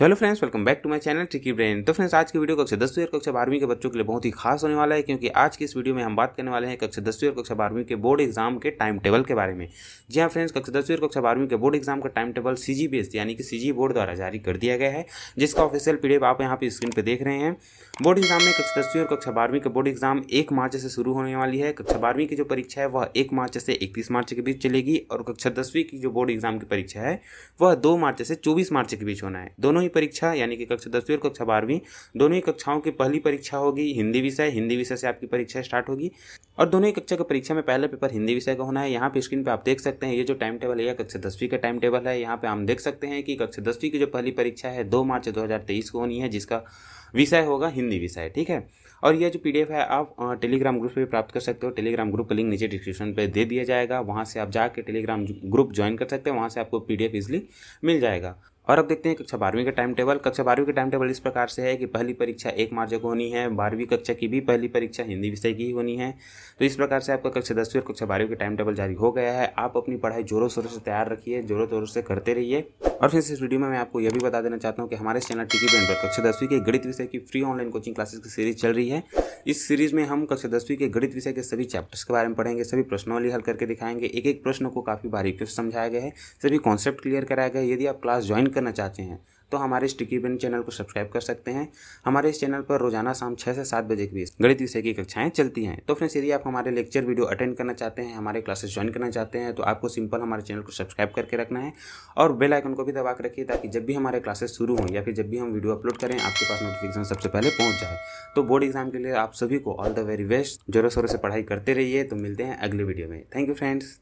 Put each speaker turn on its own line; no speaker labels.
तो hello friends welcome back to my channel tricky brain तो friends, आज की वीडियो कक्षा दसवीं और कक्षा बारहवीं के बच्चों के लिए बहुत ही खास होने वाला है, क्योंकि आज की इस वीडियो में हम बात करने वाले हैं कक्षा दसवीं और कक्षा बारहवीं के बोर्ड एग्ज़ाम के टाइम टेबल के बारे में। जी हाँ फ्रेंड्स, कक्षा दसवीं और कक्षा बारहवीं के बोर्ड एग्ज़ाम का टाइम टेबल सी यानी कि सी बोर्ड द्वारा जारी कर दिया गया है, जिसका ऑफिशियल पी आप यहाँ पर स्क्रीन पर देख रहे हैं। बोर्ड एग्ज़ाम में कक्षा दसवीं और कक्षा बारहवीं का बोर्ड एग्ज़ाम एक मार्च से शुरू होने वाली है। कक्षा बारहवीं की जो परीक्षा है, वह एक मार्च से इकतीस मार्च के बीच चलेगी, और कक्षा दसवीं की जो बोर्ड एग्ज़ाम की परीक्षा है, वह दो मार्च से चौबीस मार्च के बीच होना है। दोनों ही परीक्षा, यानी कि कक्षा दसवीं और कक्षा बारहवीं, दोनों ही कक्षाओं की पहली परीक्षा होगी, हिंदी विषय। हिंदी विषय से आपकी परीक्षा स्टार्ट होगी और दोनों ही कक्षा की परीक्षा में पहला पेपर हिंदी विषय का होना है। यहाँ पे स्क्रीन पे आप देख सकते हैं, ये जो टाइम टेबल है, यह कक्षा दसवीं का टाइम टेबल है। यहाँ पे हम देख सकते हैं कि कक्षा दसवीं की जो पहली परीक्षा है, दो मार्च दो हज़ार तेईस को होनी है, जिसका विषय होगा हिंदी विषय, ठीक है? और यह जो पीडीएफ है, आप टेलीग्राम ग्रुप पे भी प्राप्त कर सकते हो। टेलीग्राम ग्रुप का लिंक नीचे डिस्क्रिप्शन पे दे दिया जाएगा। वहाँ से आप जाके टेलीग्राम ग्रुप ज्वाइन कर सकते हैं। वहाँ से आपको पीडीएफ इजिली मिल जाएगा। और अब देखते हैं कक्षा बारहवीं का टाइम टेबल कक्षा बारहवीं का टाइम टेबल इस प्रकार से है कि पहली परीक्षा एक मार्च को होनी है, बारहवीं कक्षा की भी पहली परीक्षा हिंदी विषय की ही होनी है। तो इस प्रकार से आपका कक्षा दसवीं और कक्षा बारहवीं का टाइम टेबल जारी हो गया है। आप अपनी पढ़ाई जोरों शोरों से तैयार रखिए जोरों तोरों से करते रहिए। और फिर इस वीडियो में मैं आपको यह भी बता देना चाहता हूँ कि हमारे चैनल टिकी ब्रेन पर कक्षा दसवीं के गणित विषय की फ्री ऑनलाइन कोचिंग क्लासेस की सीरीज़ चल रही है। इस सीरीज़ में हम कक्षा दसवीं के गणित विषय के सभी चैप्टर्स के बारे में पढ़ेंगे, सभी प्रश्नों हल करके दिखाएँगे एक एक प्रश्न को काफ़ी बारीकियों से समझाया गया है, सभी कॉन्सेप्ट क्लियर कराया गया यदि आप क्लास ज्वाइन करना चाहते हैं तो हमारे स्टिकी बेन चैनल को सब्सक्राइब कर सकते हैं। हमारे इस चैनल पर रोज़ाना शाम छः से सात बजे के बीच गणित विषय की कक्षाएँ चलती हैं। तो फ्रेंड्स यदि आप हमारे लेक्चर वीडियो अटेंड करना चाहते हैं, हमारे क्लासेस ज्वाइन करना चाहते हैं तो आपको सिंपल हमारे चैनल को सब्सक्राइब करके रखना है और बेल आइकन को भी दबा कर रखिए ताकि जब भी हमारे क्लासेस शुरू हों या फिर जब भी हम वीडियो अपलोड करें, आपके पास नोटिफिकेशन सबसे पहले पहुँच जाए। तो बोर्ड एग्ज़ाम के लिए आप सभी को ऑल द वेरी बेस्ट जोरों शोरों से पढ़ाई करते रहिए। तो मिलते हैं अगले वीडियो में। Thank you friends